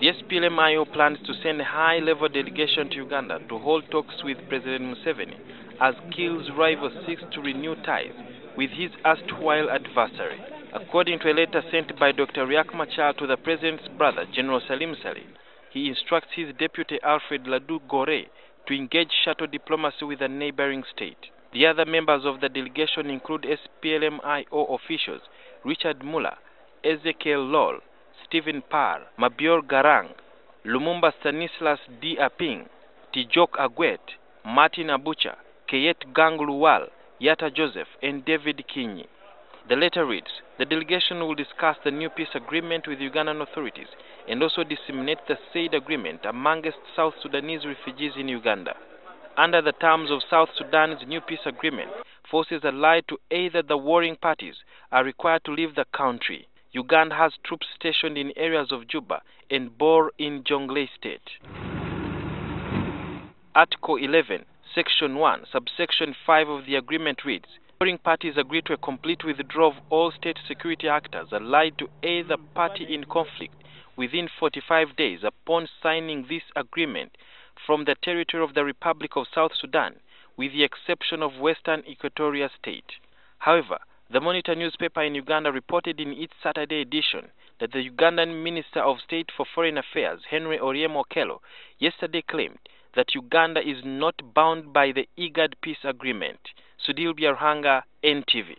The SPLM-IO plans to send a high-level delegation to Uganda to hold talks with President Museveni as Kiir's rival seeks to renew ties with his erstwhile adversary. According to a letter sent by Dr. Riek Machar to the president's brother, General Salim Saleh, he instructs his deputy Alfred Ladu Gore to engage shuttle diplomacy with a neighboring state. The other members of the delegation include SPLM-IO officials Richard Muller, Ezekiel Lol, Stephen Par, Mabior Garang, Lumumba Stanislas D. Aping, Tijok Agwet, Martin Abucha, Keyet Gang Luwal, Yatta Joseph, and David Kinyi. The letter reads, the delegation will discuss the new peace agreement with Ugandan authorities and also disseminate the said agreement amongst South Sudanese refugees in Uganda. Under the terms of South Sudan's new peace agreement, forces allied to either the warring parties are required to leave the country. Uganda has troops stationed in areas of Juba and Bor in Jonglei State. Article 11, Section 1, Subsection 5 of the agreement reads, Warring parties agree to a complete withdrawal of all state security actors allied to either party in conflict within 45 days upon signing this agreement from the territory of the Republic of South Sudan, with the exception of Western Equatoria State. However, the Monitor newspaper in Uganda reported in its Saturday edition that the Ugandan Minister of State for Foreign Affairs, Henry Oryem Okello, yesterday claimed that Uganda is not bound by the IGAD peace agreement. Sudil Biarhanga, NTV.